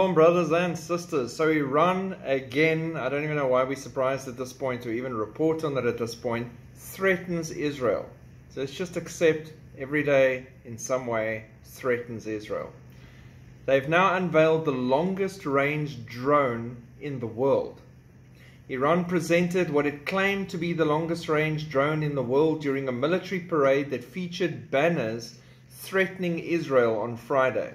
Shalom, brothers and sisters. So Iran, again, I don't even know why we're surprised at this point or even report on it at this point, threatens Israel. So let's just accept every day in some way threatens Israel. They've now unveiled the longest range drone in the world. Iran presented what it claimed to be the longest range drone in the world during a military parade that featured banners threatening Israel on Friday.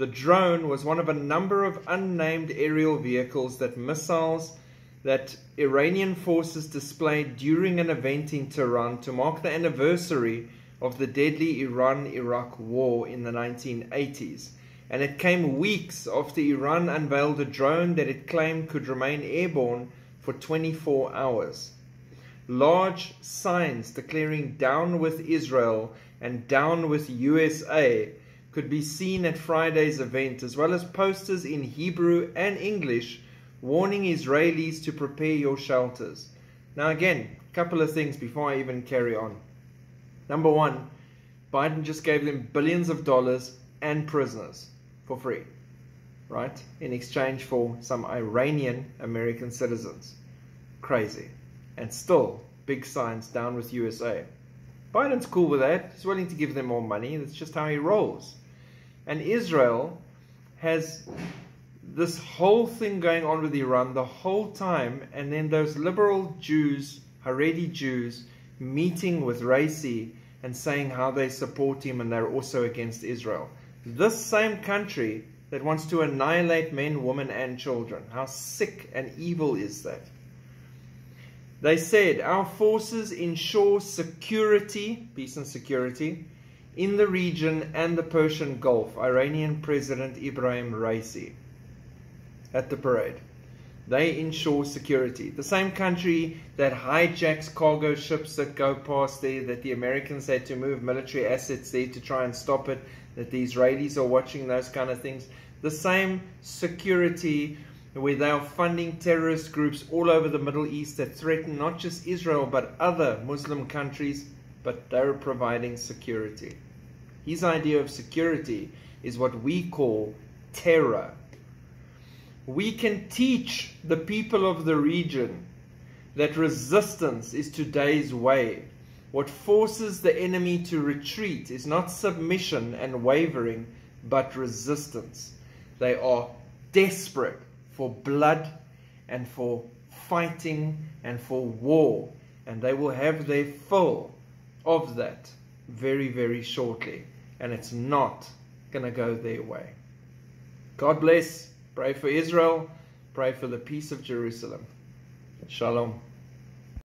The drone was one of a number of unnamed aerial vehicles that missiles that Iranian forces displayed during an event in Tehran to mark the anniversary of the deadly Iran-Iraq war in the 1980s. And it came weeks after Iran unveiled a drone that it claimed could remain airborne for 24 hours. Large signs declaring down with Israel and down with USA could be seen at Friday's event, as well as posters in Hebrew and English warning Israelis to prepare your shelters. Now, again, a couple of things before I even carry on. Number one, Biden just gave them billions of dollars and prisoners for free, right? In exchange for some Iranian American citizens. Crazy. And still, big signs down with USA. Biden's cool with that. He's willing to give them more money. That's just how he rolls. And Israel has this whole thing going on with Iran the whole time, and then those liberal Jews, Haredi Jews, meeting with Raisi and saying how they support him and they're also against Israel. This same country that wants to annihilate men, women, and children. How sick and evil is that? They said, Our forces ensure security, peace and security, in the region and the Persian Gulf, Iranian President Ibrahim Raisi at the parade. They ensure security. The same country that hijacks cargo ships that go past there, that the Americans had to move military assets there to try and stop it, that the Israelis are watching those kind of things. The same security where they are funding terrorist groups all over the Middle East that threaten not just Israel but other Muslim countries but they're providing security. His idea of security is what we call terror. We can teach the people of the region that resistance is today's way. What forces the enemy to retreat is not submission and wavering, but resistance. They are desperate for blood and for fighting and for war, and they will have their fill of that very, very shortly. And it's not going to go their way. God bless. Pray for Israel. Pray for the peace of Jerusalem. Shalom.